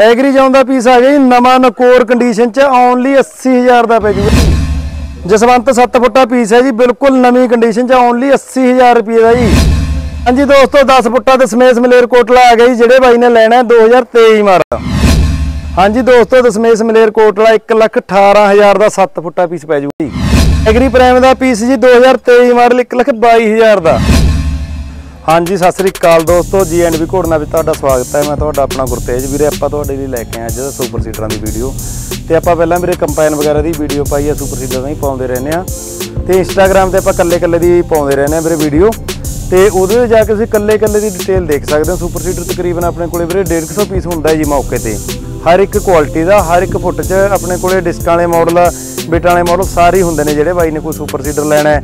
Agri ਜਾਉਣ ਦਾ piece ਆ ਗਿਆ ਜੀ, ਨਵਾਂ ਨਕੋਰ ਕੰਡੀਸ਼ਨ ਚ ਓਨਲੀ 80000 ਦਾ ਪੈ ਜੂਗਾ ਜਸਵੰਤ 7 ਫੁੱਟਾ ਪੀਸ ਹੈ ਜੀ, ਬਿਲਕੁਲ ਨਵੀਂ ਕੰਡੀਸ਼ਨ ਚ ਓਨਲੀ 80000 ਰੁਪਏ ਦਾ ਜੀ। ਹਾਂਜੀ ਦੋਸਤੋ 10 ਫੁੱਟਾ ਦਸਮੇਸ਼ ਮਲੇਰ ਕੋਟਲਾ ਆ ਗਿਆ ਜੀ, ਜਿਹੜੇ ਬਾਈ ਨੇ ਲੈਣਾ ਹੈ 2023 ਮਾਡਲ ਹਾਂਜੀ ਦੋਸਤੋ ਦਸਮੇਸ਼ ਮਲੇਰ ਕੋਟਲਾ 118000 ਦਾ 7 ਫੁੱਟਾ ਪੀਸ ਪੈ ਜੂਗਾ ਜੀ। ਐਗਰੀ ਪ੍ਰਾਈਮ ਦਾ ਪੀਸ ਜੀ 2023 ਮਾਡਲ 122000 ਦਾ। ਹਾਂਜੀ, ਸਤਿ ਸ੍ਰੀ ਅਕਾਲ ਦੋਸਤੋ, ਜੀ ਐਂਡ ਵੀ ਘੋੜਨਾ ਵਿੱਚ ਤੁਹਾਡਾ ਸਵਾਗਤ ਹੈ। ਮੈਂ ਤੁਹਾਡਾ ਆਪਣਾ ਗੁਰਤੇਜ ਵੀਰੇ, ਆਪਾਂ ਤੁਹਾਡੇ ਲਈ ਲੈ ਕੇ ਆਏ ਅੱਜ ਦਾ ਸੁਪਰ ਸੀਡਰਾਂ ਦੀ ਵੀਡੀਓ ਤੇ ਆਪਾਂ ਪਹਿਲਾਂ ਵੀਰੇ ਕੰਪਾਈਨ ਵਗੈਰਾ ਦੀ ਵੀਡੀਓ ਪਾਈ ਹੈ ਸੁਪਰ ਸੀਡਰਾਂ ਦੀ ਪਾਉਂਦੇ ਰਹਿੰਦੇ ਆ ਤੇ ਇੰਸਟਾਗ੍ਰam ਤੇ ਆਪਾਂ ਕੱਲੇ ਕੱਲੇ ਦੀ ਪਾਉਂਦੇ ਰਹਿੰਦੇ ਆ ਵੀਰੇ ਵੀਡੀਓ ਤੇ ਉਹਦੇ ਵਿੱਚ ਜਾ ਕੇ ਤੁਸੀਂ ਕੱਲੇ ਕੱਲੇ ਦੀ ਡਿਟੇਲ ਦੇਖ ਸਕਦੇ ਹੋ। ਸੁਪਰ ਸੀਡਰ ਤਕਰੀਬਨ ਆਪਣੇ ਕੋਲੇ ਵੀਰੇ 150 ਪੀਸ ਹੁੰਦਾ ਹੈ ਜੀ ਮੌਕੇ ਤੇ। ਹਰ ਇੱਕ ਕੁਆਲਿਟੀ ਦਾ, ਹਰ ਇੱਕ ਫੁੱਟ 'ਚ ਆਪਣੇ ਕੋਲੇ ਡਿਸਕਾਂ ਵਾਲੇ ਮਾਡਲ ਬਿਟਾਂ ਵਾਲੇ ਮਾਡਲ ਸਾਰੇ ਹੀ ਹੁੰਦੇ ਨੇ ਜਿਹੜੇ ਬਾਈ ਨੇ ਕੋਈ ਸੁਪਰ ਸੀਡਰ ਲੈਣਾ ਹੈ।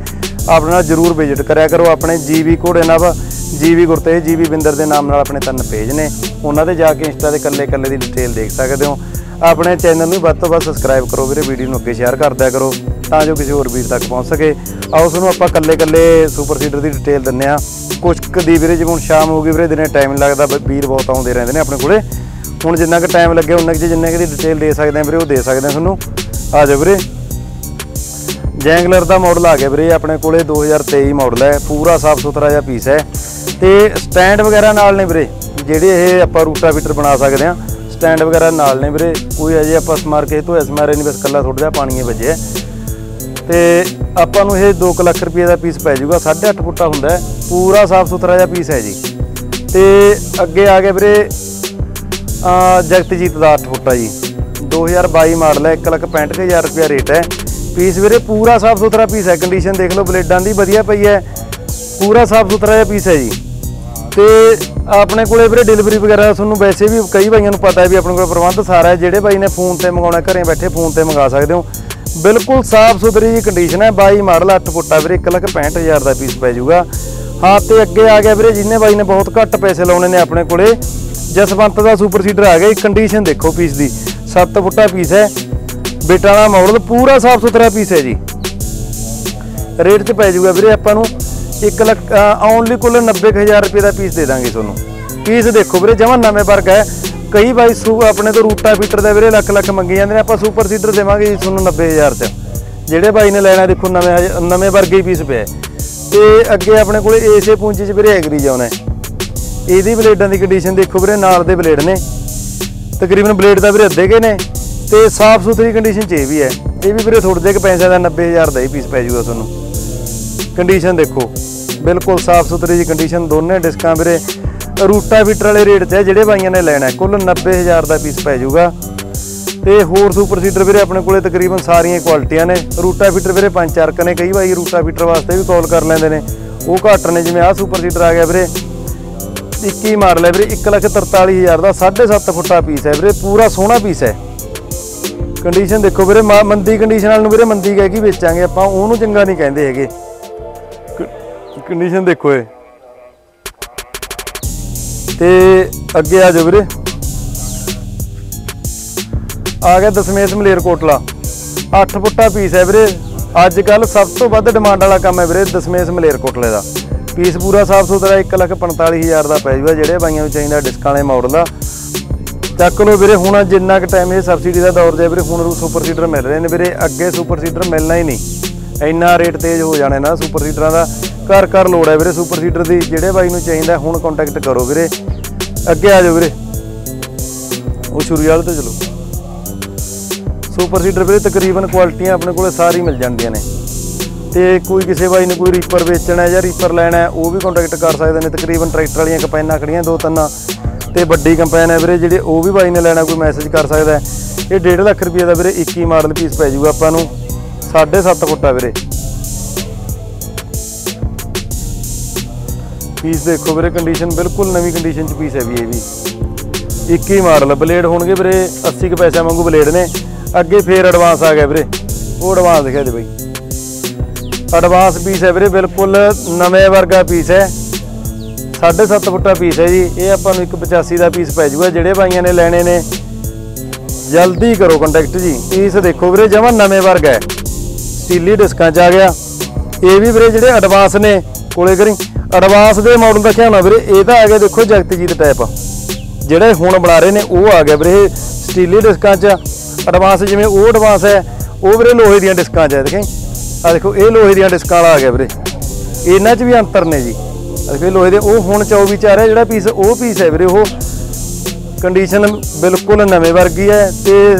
ਆਪਣੇ ਨਾਲ ਜਰੂਰ ਵਿਜ਼ਿਟ ਕਰਿਆ ਕਰੋ। ਆਪਣੇ ਜੀਵੀ ਘੋੜੇ ਨਾਲ ਜੀਵੀ ਗੁਰਤੇਜ, ਜੀਵੀ ਬਿੰਦਰ ਦੇ ਨਾਮ ਨਾਲ ਆਪਣੇ ਤਿੰਨ ਪੇਜ ਨੇ। ਉਹਨਾਂ ਤੇ ਜਾ ਕੇ ਇੰਸਟਾ ਦੇ ਕੱਲੇ ਕੱਲੇ ਦੀ ਡਿਟੇਲ ਦੇਖ ਸਕਦੇ ਹੋ। ਆਪਣੇ ਚੈਨਲ ਨੂੰ ਵੱਧ ਤੋਂ ਵੱਧ ਸਬਸਕ੍ਰਾਈਬ ਕਰੋ ਵੀਰੇ ਵੀਡੀਓ ਨੂੰ ਅੱਗੇ ਸ਼ੇਅਰ ਕਰਦਿਆ ਕਰੋ, ਤਾਂ ਜੋ ਕਿਸੇ ਹੋਰ ਵੀਰ ਤੱਕ ਪਹੁੰਚ ਸਕੇ। ਆਓ, ਤੁਹਾਨੂੰ ਆਪਾਂ ਕੱਲੇ ਕੱਲੇ ਸੁਪਰ ਸੀਡਰ ਦੀ ਡਿਟੇਲ ਦਿੰਨੇ ਆ। ਕੁਝ ਕੁ ਦੀ ਵੀਰੇ, ਜਿਵੇਂ ਹੁਣ ਸ਼ਾਮ ਹੋ ਗਈ ਵੀਰੇ, ਦਿਨੇ ਟਾਈਮ ਨਹੀਂ ਲੱਗਦਾ ਵੀਰ ਬਹੁਤ ਆਉਂਦੇ ਰਹਿੰਦੇ ਨੇ ਆਪਣੇ ਕੋਲੇ। ਹੁਣ ਜਿੰਨਾ ਕੁ ਟਾਈਮ ਲੱਗੇ ਉਹਨਾਂ ਕੁ ਜਿੰਨੇ ਕੁ ਦੀ ਡਿਟੇਲ ਦੇ ਸਕਦੇ ਆ ਵੀਰੇ, ਉਹ ਦੇ ਸਕਦੇ ਆ ਤੁਹਾਨੂੰ। ਆ ਜਾਓ ਵੀਰੇ। ਜੈਂਗਲਰ ਦਾ ਮਾਡਲ ਆ ਗਿਆ ਵੀਰੇ ਇਹ ਆਪਣੇ ਕੋਲੇ 2023 ਮਾਡਲ ਹੈ, ਪੂਰਾ ਸਾਫ਼ ਸੁਥਰਾ ਜਿਹਾ ਪੀਸ ਹੈ ਤੇ ਸਟੈਂਡ ਵਗੈਰਾ ਨਾਲ ਨੇ ਵੀਰੇ, ਜਿਹੜੇ ਇਹ ਆਪਾਂ ਰੂਟਾਵੀਟਰ ਬਣਾ ਸਕਦੇ ਆ ਸਟੈਂਡ ਵਗੈਰਾ ਨਾਲ ਨੇ ਵੀਰੇ, ਕੋਈ ਅਜੇ ਆਪਾਂ ਸਮਾਰ ਕੇ ਤੋਂ ਐਸਮਾਰੇ ਨਹੀਂ, ਬਸ ਕੱਲਾ ਥੋੜਾ ਜਿਹਾ ਪਾਣੀ ਹੀ ਵੱਜਿਆ। ਤੇ ਆਪਾਂ ਨੂੰ ਇਹ 2 ਲੱਖ ਰੁਪਏ ਦਾ ਪੀਸ ਪੈ ਜਾਊਗਾ 8.5 ਫੁੱਟਾ ਹੁੰਦਾ ਪੂਰਾ ਸਾਫ਼ ਸੁਥਰਾ ਜਿਹਾ ਪੀਸ ਹੈ ਜੀ। ਤੇ ਅੱਗੇ ਆ ਗਿਆ ਵੀਰੇ ਜਗਤਜੀਤ ਦਾ 8 ਫੁੱਟਾ ਜੀ। 2022 ਮਾਡਲ ਹੈ 165000 ਰੁਪਏ ਰੇਟ ਹੈ। ਪੀਸ ਵੀਰੇ, ਪੂਰਾ ਸਾਫ਼ ਸੁਥਰਾ ਪੀਸ ਹੈ। ਕੰਡੀਸ਼ਨ ਦੇਖ ਲਓ, ਬਲੇਡਾਂ ਦੀ ਵਧੀਆ ਪਈ ਹੈ। ਪੂਰਾ ਸਾਫ਼ ਸੁਥਰਾ ਜਿਹਾ ਪੀਸ ਹੈ ਜੀ। ਤੇ ਆਪਣੇ ਕੋਲੇ ਵੀਰੇ ਡਿਲੀਵਰੀ ਵਗੈਰਾ ਤੁਹਾਨੂੰ ਵੈਸੇ ਵੀ ਕਈ ਭਾਈਆਂ ਨੂੰ ਪਤਾ ਹੈ ਵੀ ਆਪਣੇ ਕੋਲ ਪ੍ਰਬੰਧ ਸਾਰਾ ਹੈ। ਜਿਹੜੇ ਭਾਈ ਨੇ ਫੋਨ ਤੇ ਮੰਗਾਉਣਾ, ਘਰੇ ਬੈਠੇ ਫੋਨ ਤੇ ਮੰਗਾ ਸਕਦੇ ਹੋ। ਬਿਲਕੁਲ ਸਾਫ਼ ਸੁਥਰੀ ਜੀ ਕੰਡੀਸ਼ਨ ਹੈ। 22 ਮਾਡਲ 8 ਫੁੱਟਾ ਵੀਰੇ 165000 ਦਾ ਪੀਸ ਪੈ ਜਾਊਗਾ। ਹਾਂ ਤੇ ਅੱਗੇ ਆ ਗਿਆ ਵੀਰੇ, ਜਿੰਨੇ ਬਾਈ ਨੇ ਬਹੁਤ ਘੱਟ ਪੈਸੇ ਲਾਉਣੇ ਨੇ ਆਪਣੇ ਕੋਲੇ। ਜਸਵੰਤ ਦਾ ਸੁਪਰ ਸੀਡਰ ਆ ਗਿਆ। ਕੰਡੀਸ਼ਨ ਦੇਖੋ ਪੀਸ ਦੀ। 7 ਫੁੱਟਾ ਪੀਸ ਹੈ। ਬੇਟਾ ਵਾਲਾ ਮਾਡਲ ਪੂਰਾ ਸਾਫ਼ ਸੁਥਰਾ ਪੀਸ ਹੈ ਜੀ। ਰੇਟ 'ਚ ਪੈ ਜਾਊਗਾ ਵੀਰੇ, ਆਪਾਂ ਨੂੰ 1 ਲੱਖ ਓਨਲੀ ਕੁੱਲ 90000 ਰੁਪਏ ਦਾ ਪੀਸ ਦੇ ਦਾਂਗੇ ਤੁਹਾਨੂੰ। ਪੀਸ ਦੇਖੋ ਵੀਰੇ, ਜਮਾ ਨਵੇਂ ਵਰਗ ਹੈ। ਕਈ ਬਾਈ ਸੂ, ਆਪਣੇ ਤੋਂ ਰੂਟਾ ਫੀਟਰ ਦਾ ਵੀਰੇ, ਲੱਖ ਲੱਖ ਮੰਗੀ ਜਾਂਦੇ ਨੇ, ਆਪਾਂ ਸੁਪਰ ਸੀਡਰ ਦੇਵਾਂਗੇ ਜੀ ਤੁਹਾਨੂੰ 90000 ਚ। ਜਿਹੜੇ ਬਾਈ ਨੇ ਲੈਣਾ, ਦੇਖੋ ਨਵੇਂ, ਹਜੇ- ਨਵੇਂ ਵਰਗੇ ਹੀ ਪੀਸ ਪਿਆ ਹੈ। ਤੇ ਅੱਗੇ ਆਪਣੇ ਕੋਲੇ ਏਸੇ ਪੂੰਜੀ ਚ ਵੀਰੇ ਐਗਰੀ ਜਾਉਣਾ ਇਹਦੀ ਬਲੇਡਾਂ ਦੀ ਕੰਡੀਸ਼ਨ ਦੇਖੋ ਵੀਰੇ, ਨਾਲ ਦੇ ਬਲੇਡ ਨੇ। ਤਕਰੀਬਨ ਬਲੇਡ ਦਾ ਵੀਰੇ ਅੱਧੇ ਕੇ ਨੇ। ਤੇ ਸਾਫ਼ ਸੁਥਰੀ ਕੰਡੀਸ਼ਨ ਚ ਇਹ ਵੀ ਹੈ। ਇਹ ਵੀ ਵੀਰੇ ਥੋੜੇ ਜਿਹੇ ਕੁ ਪੈਸੇ ਦਾ 90000 ਦਾ ਹੀ ਪੀਸ ਪੈ ਜੂਗਾ ਤੁਹਾਨੂੰ। ਕੰਡੀਸ਼ਨ ਦੇਖੋ, ਬਿਲਕੁਲ ਸਾਫ਼ ਸੁਥਰੀ ਜੀ ਕੰਡੀਸ਼ਨ ਦੋਨੇ ਡਿਸਕਾਂ ਵੀਰੇ। ਰੂਟਾ ਫੀਟਰ ਵਾਲੇ ਰੇਟ ਤੇ ਹੈ ਜਿਹੜੇ ਬਾਈਆਂ ਨੇ ਲੈਣਾ ਹੈ। ਕੁੱਲ 90000 ਦਾ ਪੀਸ ਪੈ ਜਾਊਗਾ ਤੇ ਹੋਰ ਸੁਪਰ ਸੀਡਰ ਵੀਰੇ ਆਪਣੇ ਕੋਲੇ ਤਕਰੀਬਨ ਸਾਰੀਆਂ ਕੁਆਲਿਟੀਆਂ ਨੇ। ਰੂਟਾ ਫੀਟਰ ਵੀਰੇ ਪੰਜ ਚਾਰ ਕੁ ਨੇ, ਕਈ ਵਾਰੀ ਰੂਟਾ ਫੀਟਰ ਵਾਸਤੇ ਵੀ ਕਾਲ ਕਰ ਲੈਂਦੇ ਨੇ। ਉਹ ਘੱਟ ਨੇ, ਜਿਵੇਂ ਆਹ ਸੁਪਰ ਸੀਡਰ ਆ ਗਿਆ ਵੀਰੇ। 21 ਮਾਡਲ ਹੈ ਵੀਰੇ 143000 ਦਾ 7.5 ਫੁੱਟਾ ਪੀਸ ਹੈ ਵੀਰੇ, ਪੂਰਾ ਸੋਹਣਾ ਪੀਸ ਹੈ। ਕੰਡੀਸ਼ਨ ਦੇਖੋ ਵੀਰੇ ਮੰਦੀ ਕੰਡੀਸ਼ਨ ਵਾਲ ਨੂੰ ਵੀਰੇ ਮੰਦੀ ਕਹਿ ਕੇ ਵੇਚਾਂਗੇ, ਆਪਾਂ ਉਹਨੂੰ ਚੰਗਾ ਨਹੀਂ ਕਹਿੰਦੇ ਹੈਗੇ। ਕੰਡੀਸ਼ਨ ਦੇਖੋ ਇਹ। ਤੇ ਅੱਗੇ ਆ ਜਾਓ ਵੀਰੇ। ਆ ਗਿਆ ਦਸਮੇਸ਼ ਮਲੇਰ ਕੋਟਲਾ। 8 ਫੁੱਟਾ ਪੀਸ ਹੈ ਵੀਰੇ। ਅੱਜ ਕੱਲ ਸਭ ਤੋਂ ਵੱਧ ਡਿਮਾਂਡ ਵਾਲਾ ਕੰਮ ਹੈ ਵੀਰੇ ਦਸਮੇਸ਼ ਮਲੇਰਕੋਟਲੇ ਦਾ। ਪੀਸ ਪੂਰਾ ਸਾਫ਼ ਸੁਥਰਾ 145000 ਦਾ ਪੈ ਜੂਗਾ, ਜਿਹੜੇ ਬਾਈਆਂ ਨੂੰ ਚਾਹੀਦਾ ਡਿਸਕਾਂ ਵਾਲੇ ਮਾਡਲ ਦਾ। ਚੱਕ ਲਓ ਵੀਰੇ, ਹੁਣ ਜਿੰਨਾ ਕੁ ਟਾਈਮ ਇਹ ਸਬਸਿਡੀ ਦਾ ਦੌਰ ਜਾਏ ਵੀਰੇ, ਹੁਣ ਸੁਪਰ ਸੀਡਰ ਮਿਲ ਰਹੇ ਨੇ ਵੀਰੇ, ਅੱਗੇ ਸੁਪਰ ਸੀਡਰ ਮਿਲਣਾ ਹੀ ਨਹੀਂ। ਇੰਨਾ ਰੇਟ ਤੇਜ਼ ਹੋ ਜਾਣਾ ਨਾ ਸੁਪਰ ਸੀਡਰਾਂ ਦਾ। ਘਰ ਘਰ ਲੋੜ ਹੈ ਵੀਰੇ ਸੁਪਰ ਸੀਡਰ ਦੀ, ਜਿਹੜੇ ਬਾਈ ਨੂੰ ਚਾਹੀਦਾ, ਹੁਣ ਕੰਟੈਕਟ ਕਰੋ ਵੀਰੇ। ਅੱਗੇ ਆ ਜਾਓ ਵੀਰੇ। ਉਹ ਸ਼ੁਰੂ ਵਾਲੇ ਤੋਂ ਚਲੋ। ਸੁਪਰ ਸੀਡਰ ਵੀਰੇ, ਤਕਰੀਬਨ ਕੁਆਲਿਟੀਆਂ ਆਪਣੇ ਕੋਲੇ ਸਾਰੀ ਮਿਲ ਜਾਂਦੀਆਂ ਨੇ। ਤੇ ਕੋਈ ਕਿਸੇ ਬਾਈ ਨੇ ਕੋਈ ਰੀਪਰ ਵੇਚਣਾ ਜਾਂ ਰੀਪਰ ਲੈਣਾ, ਉਹ ਵੀ ਕੰਟੈਕਟ ਕਰ ਸਕਦੇ ਨੇ। ਤਕਰੀਬਨ ਟਰੈਕਟਰ ਵਾਲੀਆਂ ਕੰਪਾਈਨਾਂ ਖੜੀਆਂ, ਦੋ ਤਿੰਨ। ਤੇ ਵੱਡੀ ਕੰਪੈਨ ਹੈ ਵੀਰੇ, ਜਿਹੜੇ ਉਹ ਵੀ ਬਾਈ ਨੇ ਲੈਣਾ, ਕੋਈ ਮੈਸੇਜ ਕਰ ਸਕਦਾ ਇਹ 1.5 ਲੱਖ ਰੁਪਏ ਦਾ ਵੀਰੇ 21 ਮਾਡਲ ਪੀਸ ਪੈ ਜਾਊਗਾ ਆਪਾਂ ਨੂੰ। 7.5 ਫੁੱਟਾ ਵੀਰੇ। ਪੀਸ ਦੇਖੋ ਵੀਰੇ ਕੰਡੀਸ਼ਨ ਬਿਲਕੁਲ ਨਵੀਂ ਕੰਡੀਸ਼ਨ ਚ ਪੀਸ ਹੈ ਵੀ ਇਹ ਵੀ। 21 ਮਾਡਲ ਬਲੇਡ ਹੋਣਗੇ ਵੀਰੇ 80 ਕੁ ਪੈਸਿਆਂ ਵਾਂਗੂ ਬਲੇਡ ਨੇ। ਅੱਗੇ ਫੇਰ ਐਡਵਾਂਸ ਆ ਗਿਆ ਵੀਰੇ। ਉਹ ਐਡਵਾਂਸ ਦਿਖਾ ਦੇ ਬਾਈ। ਐਡਵਾਂਸ ਪੀਸ ਹੈ ਵੀਰੇ, ਬਿਲਕੁਲ ਨਵੇਂ ਵਰਗਾ ਪੀਸ ਹੈ। 7.5 ਫੁੱਟਾ ਪੀਸ ਹੈ ਜੀ। ਇਹ ਆਪਾਂ ਨੂੰ 185 ਦਾ ਪੀਸ ਪੈ ਜੂਗਾ, ਜਿਹੜੇ ਬਾਈਆਂ ਨੇ ਲੈਣੇ ਨੇ। ਜਲਦੀ ਕਰੋ ਕੰਟੈਕਟ ਜੀ। ਪੀਸ ਦੇਖੋ ਵੀਰੇ, ਜਮਾਂ ਨਵੇਂ ਵਰਗ ਹੈ। ਸਟੀਲੀ ਡਿਸਕਾਂ ਚ ਆ ਗਿਆ। ਇਹ ਵੀ ਵੀਰੇ ਜਿਹੜੇ ਐਡਵਾਂਸ ਨੇ ਕੋਲੇ ਕਰੀ। ਐਡਵਾਂਸ ਦੇ ਮਾਡਲ ਦਾ ਖਿਆਲ ਵੀਰੇ, ਇਹ ਤਾਂ ਆ ਗਿਆ ਦੇਖੋ ਜਗਤਜੀਤ ਟਾਈਪ ਜਿਹੜਾ ਇਹ ਹੁਣ ਬਣਾ ਰਹੇ ਨੇ, ਉਹ ਆ ਗਿਆ ਵੀਰੇ ਸਟੀਲੀ ਡਿਸਕਾਂ 'ਚ। ਐਡਵਾਂਸ ਜਿਵੇਂ ਉਹ ਐਡਵਾਂਸ ਹੈ, ਉਹ ਵੀਰੇ ਲੋਹੇ ਦੀਆਂ ਡਿਸਕਾਂ 'ਚ ਹੈ, ਦੇਖੇ। ਆ ਦੇਖੋ, ਇਹ ਲੋਹੇ ਦੀਆਂ ਡਿਸਕਾਂ ਵਾਲਾ ਆ ਗਿਆ ਵੀਰੇ। ਇਹਨਾਂ 'ਚ ਵੀ ਅੰਤਰ ਨੇ ਜੀ। ਆ ਲੋਹੇ ਦੇ ਉਹ ਹੁਣ 24 ਚ ਆ ਰਿਹਾ ਜਿਹੜਾ ਪੀਸ ਉਹ ਪੀਸ ਹੈ ਵੀਰੇ ਉਹ ਕੰਡੀਸ਼ਨ ਬਿਲਕੁਲ ਨਵੇਂ ਵਰਗੀ ਹੈ ਤੇ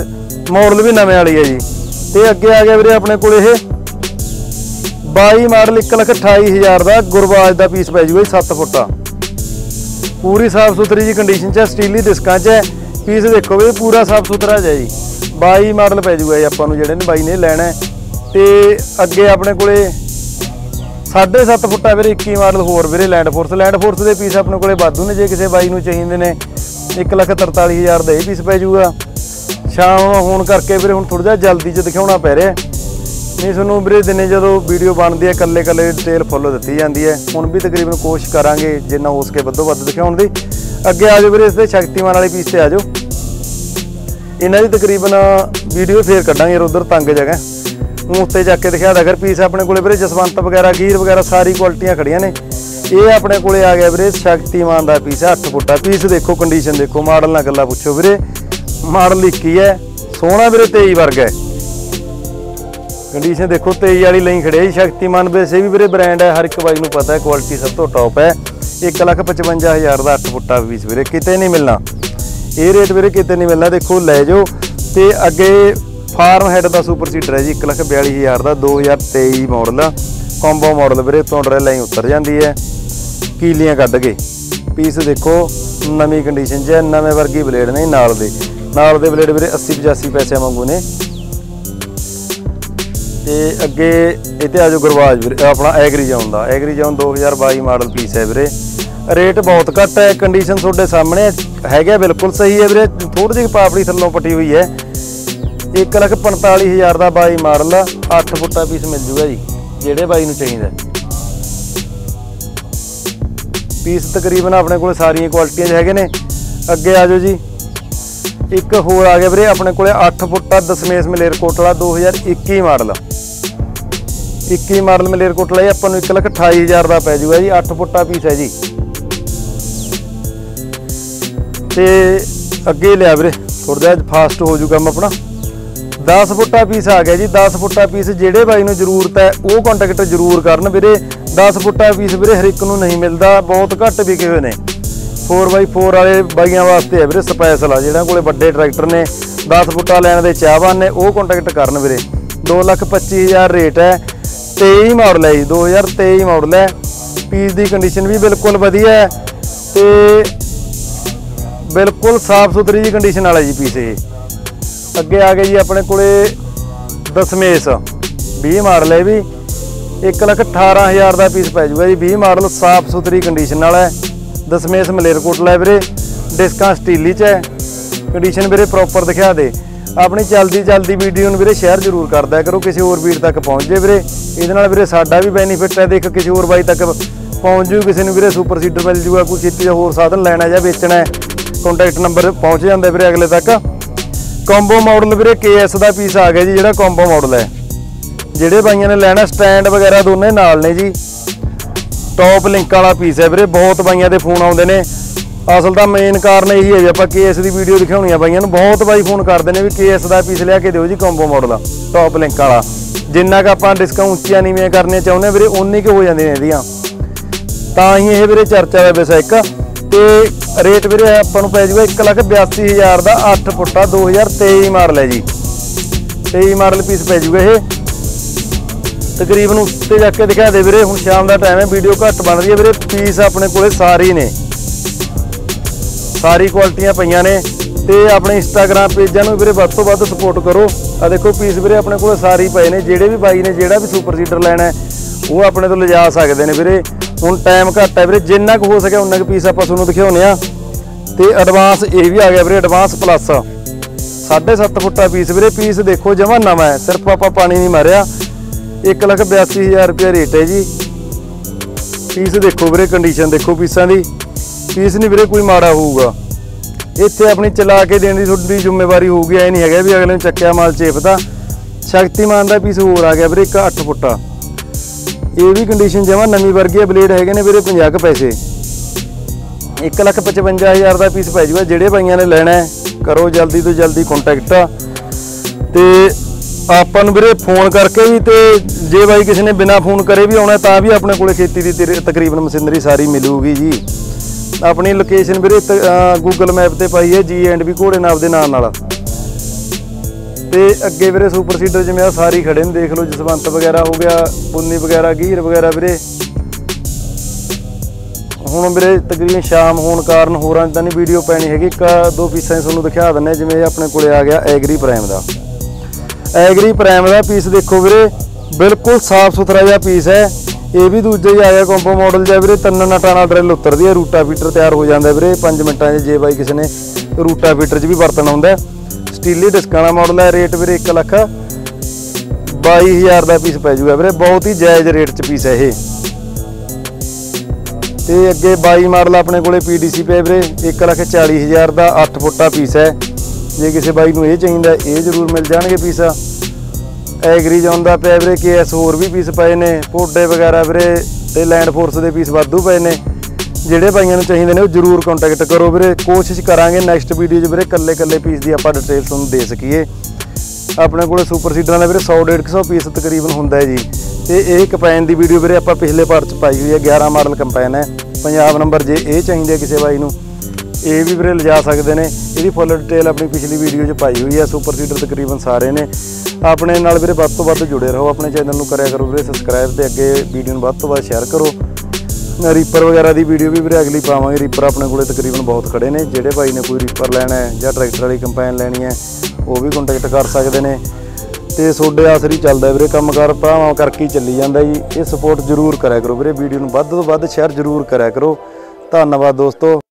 ਮਾਡਲ ਵੀ ਨਵੇਂ ਵਾਲੀ ਹੈ ਜੀ। ਤੇ ਅੱਗੇ ਆ ਗਿਆ ਵੀਰੇ ਆਪਣੇ ਕੋਲ ਇਹ 22 ਮਾਡਲ 128000 ਦਾ ਗੁਰਬਾਜ ਦਾ ਪੀਸ ਪੈ ਜੂਗਾ ਜੀ 7 ਫੁੱਟਾ। ਪੂਰੀ ਸਾਫ਼ ਸੁਥਰੀ ਜੀ ਕੰਡੀਸ਼ਨ 'ਚ ਹੈ, ਸਟੀਲੀ ਡਿਸਕਾਂ 'ਚ ਹੈ। ਪੀਸ ਦੇਖੋ ਵੀ ਪੂਰਾ ਸਾਫ਼ ਸੁਥਰਾ ਹੈ ਜੀ। 22 ਮਾਡਲ ਪੈ ਜੂਗਾ ਜੀ ਆਪਾਂ ਨੂੰ ਜਿਹੜੇ ਨੇ ਬਾਈ ਨੇ ਲੈਣਾ ਹੈ। ਤੇ ਅੱਗੇ ਆਪਣੇ ਕੋਲੇ 7.5 ਫੁੱਟਾ ਵੀਰੇ 21 ਮਾਡਲ ਹੋਰ ਵੀਰੇ ਲੈਂਡ ਫੋਰਸ ਲੈਂਡ ਫੋਰਸ ਦੇ ਪੀਸ ਆਪਣੇ ਕੋਲੇ ਵਾਧੂ ਨੇ, ਜੇ ਕਿਸੇ ਬਾਈ ਨੂੰ ਚਾਹੀਦੇ ਨੇ 143000 ਦਾ ਇਹ ਪੀਸ ਪੈ ਜੂਗਾ ਸ਼ਾਮ ਹੋਣ ਕਰਕੇ ਵੀਰੇ, ਹੁਣ ਥੋੜਾ ਜਿਹਾ ਜਲਦੀ 'ਚ ਦਿਖਾਉਣਾ ਪੈ ਰਿਹਾ। ਨਹੀਂ, ਤੁਹਾਨੂੰ ਵੀਰੇ, ਦਿਨੇ ਜਦੋਂ ਵੀਡੀਓ ਬਣਦੀ ਹੈ ਕੱਲੇ ਕੱਲੇ ਡਿਟੇਲ ਫੁੱਲ ਦਿੱਤੀ ਜਾਂਦੀ ਹੈ। ਹੁਣ ਵੀ ਤਕਰੀਬਨ ਕੋਸ਼ਿਸ਼ ਕਰਾਂਗੇ ਜਿੰਨਾ ਹੋ ਸਕੇ ਵੱਧੋ ਵੱਧ ਦਿਖਾਉਣ ਦੀ। ਅੱਗੇ ਆ ਜਾਓ ਵੀਰੇ, ਇਸ ਤੇ ਸ਼ਕਤੀਮਾਨ ਵਾਲੇ ਪੀਸ ਤੇ ਆ ਜਾਓ। ਇਹਨਾਂ ਦੀ ਤਕਰੀਬਨ ਵੀਡੀਓ ਫੇਰ ਕੱਢਾਂਗੇ ਯਾਰ ਉਧਰ ਤੰਗ ਜਗ੍ਹਾ। ਮੂੰਹ ਉੱਤੇ ਜਾ ਕੇ ਦਿਖਾ ਦਾ ਅਗਰ ਪੀਸ ਆਪਣੇ ਕੋਲੇ ਵੀਰੇ, ਜਸਵੰਤ ਵਗੈਰਾ ਗੀਰ ਵਗੈਰਾ, ਸਾਰੀ ਕੁਆਲਿਟੀਆਂ ਖੜੀਆਂ ਨੇ। ਇਹ ਆਪਣੇ ਕੋਲੇ ਆ ਗਿਆ ਵੀਰੇ, ਸ਼ਕਤੀਮਾਨ ਦਾ ਪੀਸ ਹੈ 8 ਫੁੱਟਾ ਪੀਸ ਦੇਖੋ ਕੰਡੀਸ਼ਨ ਦੇਖੋ ਮਾਡਲ ਨਾਲ ਗੱਲਾਂ ਪੁੱਛੋ ਵੀਰੇ। ਮਾਡਲ 21 ਹੈ ਸੋਹਣਾ ਵੀਰੇ 23 ਵਰਗਾ ਹੈ। ਕੰਡੀਸ਼ਨ ਦੇਖੋ 23 ਵਾਲੀ ਲਈ ਖੜਿਆ ਜੀ, ਸ਼ਕਤੀਮਾਨ ਵੈਸੇ ਵੀ ਵੀਰੇ ਬ੍ਰਾਂਡ ਹੈ, ਹਰ ਇੱਕ ਬਾਈ ਨੂੰ ਪਤਾ ਹੈ ਕੁਆਲਿਟੀ ਸਭ ਤੋਂ ਟੌਪ ਹੈ। 155000 ਦਾ 8 ਫੁੱਟਾ ਪੀਸ ਵੀਰੇ, ਕਿਤੇ ਨਹੀਂ ਮਿਲਣਾ। ਇਹ ਰੇਟ ਵੀਰੇ, ਕਿਤੇ ਨਹੀਂ ਮਿਲਣਾ, ਦੇਖੋ ਲੈ ਜਾਓ। ਤੇ ਅੱਗੇ ਫਾਰਮ ਹੈਡ ਦਾ ਸੁਪਰ ਸੀਟਰ ਹੈ ਜੀ 142000 ਦਾ 2023 ਮਾਡਲ। ਕੰਬੋ ਮਾਡਲ ਵੀਰੇ ਤੋਂ ਡਰੈਲ ਲਾਈਨ ਉਤਰ ਜਾਂਦੀ ਹੈ। ਕੀਲੀਆਂ ਕੱਢ ਕੇ। ਪੀਸ ਦੇਖੋ, ਨਵੀਂ ਕੰਡੀਸ਼ਨ 'ਚ ਹੈ, ਨਵੇਂ ਵਰਗੀ ਬਲੇਡ ਨੇ ਨਾਲ ਦੇ। ਨਾਲ ਦੇ ਬਲੇਡ ਵੀਰੇ 80 85 ਪੈਸੇ ਵਾਂਗੂ ਨੇ। ਤੇ ਅੱਗੇ ਇਹ ਤੇ ਆਜੋ ਗੁਰਵਾਜ ਵੀਰੇ, ਆਪਣਾ ਐਗਰੀ ਜਾਉਨ ਦਾ। ਐਗਰੀ ਜਾਉਨ 2022 ਮਾਡਲ ਪੀਸ ਹੈ ਵੀਰੇ। ਰੇਟ ਬਹੁਤ ਘੱਟ ਹੈ ਕੰਡੀਸ਼ਨ ਤੁਹਾਡੇ ਸਾਹਮਣੇ ਹੈ। ਹੈਗਾ ਬਿਲਕੁਲ ਸਹੀ ਹੈ ਵੀਰੇ। ਥੋੜੀ ਜਿਹੀ ਪਾਪੜੀ ਥੱਲੋਂ ਪੱਟੀ ਹੋਈ ਹੈ। 145000 ਦਾ ਬਾਈ ਮਾਡਲ ਆ 8 ਫੁੱਟਾ ਪੀਸ ਮਿਲ ਜੂਗਾ ਜੀ, ਜਿਹੜੇ ਬਾਈ ਨੂੰ ਚਾਹੀਦਾ। ਪੀਸ ਤਕਰੀਬਨ ਆਪਣੇ ਕੋਲ ਸਾਰੀਆਂ ਕੁਆਲਿਟੀਆਂ ਦੇ ਹੈਗੇ ਨੇ। ਅੱਗੇ ਆ ਜਾਓ ਜੀ। ਇੱਕ ਹੋਰ ਆ ਗਿਆ ਵੀਰੇ, ਆਪਣੇ ਕੋਲੇ 8 ਫੁੱਟਾ ਦਸਮੇਸ਼ ਮਲੇਰਕੋਟਲਾ 2021 ਮਾਡਲ 21 ਮਾਡਲ ਮਲੇਰਕੋਟਲਾ ਇਹ ਆਪਾਂ ਨੂੰ 128000 ਦਾ ਪੈ ਜੂਗਾ ਜੀ 8 ਫੁੱਟਾ ਪੀਸ ਹੈ ਜੀ। ਤੇ ਅੱਗੇ ਲਿਆ ਵੀਰੇ ਥੋੜਾ ਜਿਹਾ ਫਾਸਟ ਹੋ ਜੂ ਕੰਮ ਆਪਣਾ। 10 ਫੁੱਟਾ ਪੀਸ ਆ ਗਿਆ ਜੀ 10 ਫੁੱਟਾ ਪੀਸ ਜਿਹੜੇ ਬਾਈ ਨੂੰ ਜ਼ਰੂਰਤ ਹੈ, ਉਹ ਕੰਟੈਕਟ ਜ਼ਰੂਰ ਕਰਨ ਵੀਰੇ। 10 ਫੁੱਟਾ ਪੀਸ ਵੀਰੇ ਹਰ ਇੱਕ ਨੂੰ ਨਹੀਂ ਮਿਲਦਾ, ਬਹੁਤ ਘੱਟ ਵਿਕੇ ਹੋਏ ਨੇ। 4x4 ਵਾਲੇ ਬਾਈਆਂ ਵਾਸਤੇ ਹੈ ਵੀਰੇ ਸਪੈਸ਼ਲ ਆ ਜਿਹੜਾ ਕੋਲੇ ਵੱਡੇ ਟਰੈਕਟਰ ਨੇ 10 ਫੁੱਟਾ ਲੈਣ ਦੇ ਚਾਹਵਾਨ ਨੇ, ਉਹ ਕੰਟੈਕਟ ਕਰਨ ਵੀਰੇ। 225000 ਰੇਟ ਹੈ 23 ਮਾਡਲ ਹੈ ਜੀ 2023 ਮਾਡਲ ਹੈ। ਪੀਸ ਦੀ ਕੰਡੀਸ਼ਨ ਵੀ ਬਿਲਕੁਲ ਵਧੀਆ ਹੈ ਤੇ ਬਿਲਕੁਲ ਸਾਫ਼ ਸੁਥਰੀ ਜੀ ਕੰਡੀਸ਼ਨ ਵਾਲਾ ਜੀ ਪੀਸ ਇਹ। ਅੱਗੇ ਆ ਗਏ ਜੀ ਆਪਣੇ ਕੋਲੇ ਦਸਮੇਸ਼ 20 ਮਾਡਲ ਹੈ ਇਹ ਵੀ। 118000 ਦਾ ਪੀਸ ਪੈ ਜਾਊਗਾ ਜੀ 20 ਮਾਡਲ ਸਾਫ਼ ਸੁਥਰੀ ਕੰਡੀਸ਼ਨ ਨਾਲ ਹੈ। ਦਸਮੇਸ਼ ਮਲੇਰਕੋਟਲਾ ਹੈ ਵੀਰੇ ਡਿਸਕਾਂ ਸਟੀਲੀ ਚ ਹੈ। ਕੰਡੀਸ਼ਨ ਵੀਰੇ ਪ੍ਰੋਪਰ ਦਿਖਾ ਦੇ। ਆਪਣੀ ਚਲਦੀ ਚਲਦੀ ਵੀਡੀਓ ਨੂੰ ਵੀਰੇ ਸ਼ੇਅਰ ਜ਼ਰੂਰ ਕਰਦਿਆ ਕਰੋ, ਕਿਸੇ ਹੋਰ ਵੀਰ ਤੱਕ ਪਹੁੰਚ ਜੇ ਵੀਰੇ। ਇਹਦੇ ਨਾਲ ਵੀਰੇ ਸਾਡਾ ਵੀ ਬੈਨੀਫਿਟ ਹੈ, ਦੇਖ ਕਿਸੇ ਹੋਰ ਬਾਈ ਤੱਕ ਪਹੁੰਚ ਜੂ, ਕਿਸੇ ਨੂੰ ਵੀਰੇ ਸੁਪਰ ਸੀਡਰ ਮਿਲ ਜੂਗਾ, ਕੋਈ ਛੇਤੀ ਹੋਰ ਸਾਧਨ ਲੈਣਾ ਜਾਂ ਵੇਚਣਾ ਹੈ। ਕੰਟੈਕਟ ਨੰਬਰ ਪਹੁੰਚ ਜਾਂਦਾ ਵੀਰੇ ਅਗਲੇ ਤੱਕ। ਕੰਬੋ ਮਾਡਲ ਵੀਰੇ KS ਦਾ ਪੀਸ ਆ ਗਿਆ ਜੀ, ਜਿਹੜਾ ਕੰਬੋ ਮਾਡਲ ਹੈ। ਜਿਹੜੇ ਬਾਈਆਂ ਨੇ ਲੈਣਾ ਸਟੈਂਡ ਵਗੈਰਾ ਦੋਨੇ ਨਾਲ ਨੇ ਜੀ। ਟੌਪ ਲਿੰਕ ਵਾਲਾ ਪੀਸ ਹੈ ਵੀਰੇ, ਬਹੁਤ ਬਾਈਆਂ ਦੇ ਫੋਨ ਆਉਂਦੇ ਨੇ। ਅਸਲ ਦਾ ਮੇਨ ਕਾਰਨ ਇਹੀ ਹੈ ਵੀ ਆਪਾਂ ਕੇਐਸ ਦੀ ਵੀਡੀਓ ਦਿਖਾਉਣੀ ਆ ਬਾਈਆਂ ਨੂੰ। ਬਹੁਤ ਬਾਈ ਫੋਨ ਕਰਦੇ ਨੇ ਵੀ ਕੇਐਸ ਦਾ ਪੀਸ ਲਿਆ ਕੇ ਦਿਓ ਜੀ ਕੰਬੋ ਮਾਡਲ ਟੌਪ ਲਿੰਕ ਵਾਲਾ। ਜਿੰਨਾ ਕ ਆਪਾਂ ਡਿਸਕਾਊਂਟ ਉੱਚੀਆਂ ਨੀਵੀਆਂ ਕਰਨੀਆਂ ਚਾਹੁੰਦੇ ਹਾਂ ਵੀਰੇ ਉਨੀ ਕੁ ਹੋ ਜਾਂਦੀਆਂ ਨੇ ਇਹਦੀਆਂ। ਤਾਂ ਹੀ ਇਹ ਵੀਰੇ ਚਰਚਾ ਦਾ ਵਿਸ਼ਾ ਇੱਕ। ਤੇ ਰੇਟ ਵੀਰੇ ਆਪਾਂ ਨੂੰ ਪੈ ਜਾਊਗਾ 182000 ਦਾ 8 ਫੁੱਟਾ 2023 ਮਾਡਲ ਹੈ ਜੀ। 23 ਮਾਡਲ ਪੀਸ ਪੈ ਜਾਊਗਾ ਇਹ। ਤਕਰੀਬਨ ਉੱਤੇ ਜਾ ਕੇ ਦਿਖਾ ਦੇ ਵੀਰੇ, ਹੁਣ ਸ਼ਾਮ ਦਾ ਟਾਈਮ ਹੈ ਵੀਡੀਓ ਘੱਟ ਬਣ ਰਹੀ ਹੈ ਵੀਰੇ ਪੀਸ ਆਪਣੇ ਕੋਲੇ ਸਾਰੀ ਨੇ। ਸਾਰੀ ਕੁਆਲਿਟੀਆਂ ਪਈਆਂ ਨੇ ਤੇ ਆਪਣੇ ਇੰਸਟਾਗ੍ਰam ਪੇਜਾਂ ਨੂੰ ਵੀਰੇ ਵੱਧ ਤੋਂ ਵੱਧ ਸਪੋਰਟ ਕਰੋ। ਆ ਦੇਖੋ ਪੀਸ ਵੀਰੇ ਆਪਣੇ ਕੋਲ ਸਾਰੇ ਪਏ ਨੇ, ਜਿਹੜੇ ਵੀ ਬਾਈ ਨੇ, ਜਿਹੜਾ ਵੀ ਸੁਪਰ ਸੀਡਰ ਲੈਣਾ ਉਹ ਆਪਣੇ ਤੋਂ ਲਿਜਾ ਸਕਦੇ ਨੇ ਵੀਰੇ। ਹੁਣ ਟਾਈਮ ਘੱਟ ਹੈ ਵੀਰੇ, ਜਿੰਨਾ ਕੁ ਹੋ ਸਕਿਆ ਉਨਾ ਕੁ ਪੀਸ ਆਪਾਂ ਤੁਹਾਨੂੰ ਦਿਖਾਉਨੇ ਆ ਤੇ ਐਡਵਾਂਸ ਇਹ ਵੀ ਆ ਗਿਆ ਵੀਰੇ ਐਡਵਾਂਸ ਪਲੱਸ 7.5 ਫੁੱਟਾ ਪੀਸ ਵੀਰੇ ਪੀਸ ਦੇਖੋ ਜਮਾ ਨਵਾਂ ਹੈ, ਸਿਰਫ ਆਪਾਂ ਪਾਣੀ ਨਹੀਂ ਮਾਰਿਆ। 182000 ਰੁਪਏ ਰੇਟ ਹੈ ਜੀ। ਪੀਸ ਦੇਖੋ ਵੀਰੇ ਕੰਡੀਸ਼ਨ ਦੇਖੋ ਪੀਸਾਂ ਦੀ। ਪੀਸ ਨਹੀਂ ਵੀਰੇ, ਕੋਈ ਮਾੜਾ ਹੋਊਗਾ। ਇੱਥੇ ਆਪਣੀ ਚਲਾ ਕੇ ਦੇਣ ਦੀ ਤੁਹਾਡੀ ਜ਼ਿੰਮੇਵਾਰੀ ਹੋਊਗੀ, ਐ ਨਹੀਂ ਹੈਗਾ ਵੀ ਅਗਲੇ ਨੂੰ ਚੱਕਿਆ ਮਾਲ ਚੇਪਦਾ। ਸ਼ਕਤੀਮਾਨ ਦਾ ਪੀਸ ਹੋਰ ਆ ਗਿਆ ਵੀਰੇ, ਇੱਕ 8 ਫੁੱਟਾ। ਇਹ ਵੀ ਕੰਡੀਸ਼ਨ ਜਮਾ ਨਵੀਂ ਵਰਗੀ ਹੈ ਬਲੇਡ ਹੈਗੇ ਨੇ ਵੀਰੇ 50 ਕੁ ਪੈਸੇ। 155000 ਦਾ ਪੀਸ ਪੈ ਜੂਗਾ, ਜਿਹੜੇ ਬਾਈਆਂ ਨੇ ਲੈਣਾ ਕਰੋ ਜਲਦੀ ਤੋਂ ਜਲਦੀ ਕੰਟੈਕਟ ਤੇ ਆਪਾਂ ਨੂੰ ਵੀਰੇ ਫੋਨ ਕਰਕੇ ਵੀ ਤੇ ਜੇ ਬਾਈ ਕਿਸੇ ਨੇ ਬਿਨਾ ਫੋਨ ਕਰੇ ਵੀ ਆਉਣਾ ਤਾਂ ਵੀ ਆਪਣੇ ਕੋਲੇ ਖੇਤੀ ਦੀ ਤੇਰੇ- ਤਕਰੀਬਨ ਮਸ਼ੀਨਰੀ ਸਾਰੀ ਮਿਲੂਗੀ ਜੀ। ਆਪਣੀ ਲੋਕੇਸ਼ਨ ਵੀਰੇ ਗੂਗਲ ਮੈਪ ਤੇ ਪਾਈ ਹੈ ਜੀ ਐਂਡ ਵੀ ਘੋੜੇ ਨਾਪ ਦੇ ਨਾਂ ਨਾਲ। ਤੇ ਅੱਗੇ ਵੀਰੇ ਸੁਪਰ ਸੀਡਰ ਜਿਵੇਂ ਆ ਸਾਰੀ ਖੜੇ ਨੇ, ਦੇਖ ਲਓ ਜਸਵੰਤ ਵਗੈਰਾ ਹੋ ਗਿਆ ਪੁੰਨੀ ਵਗੈਰਾ, ਗੀਰ ਵਗੈਰਾ ਵੀਰੇ। ਹੁਣ ਵੀਰੇ ਤਕਰੀਬਨ ਸ਼ਾਮ ਹੋਣ ਕਾਰਨ ਹੋਰਾਂ ਦੀ ਤਾਂ ਨਹੀਂ ਵੀਡੀਓ ਪੈਣੀ ਹੈਗੀ, ਇੱਕ ਦੋ ਪੀਸਾਂ ਹੀ ਤੁਹਾਨੂੰ ਦਿਖਾ ਦਿੰਨੇ ਜਿਵੇਂ ਆਪਣੇ ਕੋਲੇ ਆ ਗਿਆ ਐਗਰੀ ਪ੍ਰਾਈਮ ਦਾ। ਐਗਰੀ ਪ੍ਰਾਈਮ ਦਾ ਪੀਸ ਦੇਖੋ ਵੀਰੇ, ਬਿਲਕੁਲ ਸਾਫ਼ ਸੁਥਰਾ ਜਿਹਾ ਪੀਸ ਹੈ। ਇਹ ਵੀ ਦੂਜੇ ਹੀ ਆ ਗਿਆ ਕੰਪੋ ਮਾਡਲ ਜਿਹਾ ਵੀਰੇ, ਤਿੰਨ ਨਟਾਂ ਨਾਲ ਡਰਿਲ ਉਤਰਦੀ ਹੈ ਰੂਟਾ ਫੀਟਰ ਤਿਆਰ ਹੋ ਜਾਂਦਾ ਵੀਰੇ 5 ਮਿੰਟਾਂ 'ਚ ਜੇ ਬਾਈ ਕਿਸੇ ਨੇ ਰੂਟਾ ਫੀਟਰ 'ਚ ਵੀ ਵਰਤਣਾ ਹੁੰਦਾ ਸਟੀਲੀ ਡਿਸਕਾਂ ਦਾ ਮਾਡਲ ਹੈ, ਰੇਟ ਵੀਰੇ 1 ਲੱਖ 22000 ਦਾ ਪੀਸ ਪੈ ਜੂਗਾ ਵੀਰੇ, ਬਹੁਤ ਹੀ ਜਾਇਜ਼ ਰੇਟ 'ਚ ਪੀਸ ਹੈ ਇਹ। ਤੇ ਅੱਗੇ 22 ਮਾਡਲ ਆਪਣੇ ਕੋਲੇ PDC ਪਏ ਵੀਰੇ 140000 ਦਾ 8 ਫੁੱਟਾ ਪੀਸ ਹੈ। ਜੇ ਕਿਸੇ ਬਾਈ ਨੂੰ ਇਹ ਚਾਹੀਦਾ, ਇਹ ਜ਼ਰੂਰ ਮਿਲ ਜਾਣਗੇ ਪੀਸ ਐਗਰੀ ਜੌਨ ਦਾ ਪਿਆ ਵੀਰੇ ਕੇਐਸ ਹੋਰ ਵੀ ਪੀਸ ਪਏ ਨੇ, ਪੋਡੇ ਵਗੈਰਾ ਵੀਰੇ, ਤੇ ਲੈਂਡ ਫੋਰਸ ਦੇ ਪੀਸ ਵਾਧੂ ਪਏ ਨੇ। ਜਿਹੜੇ ਬਾਈਆਂ ਨੂੰ ਚਾਹੀਦੇ ਨੇ ਉਹ ਜ਼ਰੂਰ ਕੰਟੈਕਟ ਕਰੋ ਵੀਰੇ। ਕੋਸ਼ਿਸ਼ ਕਰਾਂਗੇ ਨੈਕਸਟ ਵੀਡੀਓ 'ਚ ਵੀਰੇ ਕੱਲੇ ਕੱਲੇ ਪੀਸ ਦੀ ਆਪਾਂ ਡਿਟੇਲ ਤੁਹਾਨੂੰ ਦੇ ਸਕੀਏ। ਆਪਣੇ ਕੋਲੇ ਸੁਪਰ ਸੀਡਰਾਂ ਦਾ ਵੀਰੇ 100 150 ਪੀਸ ਤਕਰੀਬਨ ਹੁੰਦਾ ਹੈ ਜੀ। ਤੇ ਇਹ ਕੰਪੈਨ ਦੀ ਵੀਡੀਓ ਵੀਰੇ ਆਪਾਂ ਪਿਛਲੇ ਪਾਰਟ 'ਚ ਪਾਈ ਹੋਈ ਹੈ 11 ਮਾਡਲ ਕੰਪੈਨ ਹੈ। ਪੰਜਾਬ ਨੰਬਰ ਜੇ ਇਹ ਚਾਹੀਦੇ ਆ ਕਿਸੇ ਬਾਈ ਨੂੰ, ਇਹ ਵੀ ਵੀਰੇ ਲਿਜਾ ਸਕਦੇ ਨੇ। ਇਹਦੀ ਫੁੱਲ ਡਿਟੇਲ ਆਪਣੀ ਪਿਛਲੀ ਵੀਡੀਓ 'ਚ ਪਾਈ ਹੋਈ ਹੈ ਸੁਪਰ ਸੀਡਰ ਤਕਰੀਬਨ ਸਾਰੇ ਨੇ। ਆਪਣੇ ਨਾਲ ਵੀਰੇ ਵੱਧ ਤੋਂ ਵੱਧ ਜੁੜੇ ਰਹੋ, ਆਪਣੇ ਚੈਨਲ ਨੂੰ ਕਰਿਆ ਕਰੋ ਵੀਰੇ ਸਬਸਕ੍ਰਾਈਬ ਤੇ ਅੱਗੇ ਵੀਡੀਓ ਨੂੰ ਵੱਧ ਤੋਂ ਵੱਧ ਸ਼ੇਅਰ ਕਰੋ। ਰੀਪਰ ਵਗੈਰਾ ਦੀ ਵੀਡੀਓ ਵੀ ਵੀਰੇ ਅਗਲੀ ਪਾਵਾਂਗੇ। ਰੀਪਰ ਆਪਣੇ ਕੋਲੇ ਤਕਰੀਬਨ ਬਹੁਤ ਖੜੇ ਨੇ। ਜਿਹੜੇ ਭਾਈ ਨੇ ਕੋਈ ਰੀਪਰ ਲੈਣਾ ਹੈ ਜਾਂ ਟਰੈਕਟਰ ਵਾਲੀ ਕੰਪੈਨ ਲੈਣੀ ਹੈ, ਉਹ ਵੀ ਕੰਟੈਕਟ ਕਰ ਸਕਦੇ ਨੇ। ਤੇ ਸੋਡੇ ਆਸਰੀ ਚੱਲਦਾ ਵੀਰੇ ਕੰਮਕਾਰ ਭਰਾਵਾਂ ਕਰਕੇ ਚੱਲੀ ਜਾਂਦਾ ਜੀ। ਇਹ ਸਪੋਰਟ ਜ਼ਰੂਰ ਕਰਿਆ ਕਰੋ ਵੀਰੇ। ਵੀਡੀਓ ਨੂੰ ਵੱਧ ਤੋਂ ਵੱਧ ਸ਼ੇਅਰ ਜ਼ਰੂਰ ਕਰਿਆ ਕਰੋ। ਧੰਨਵਾਦ ਦੋਸਤੋ।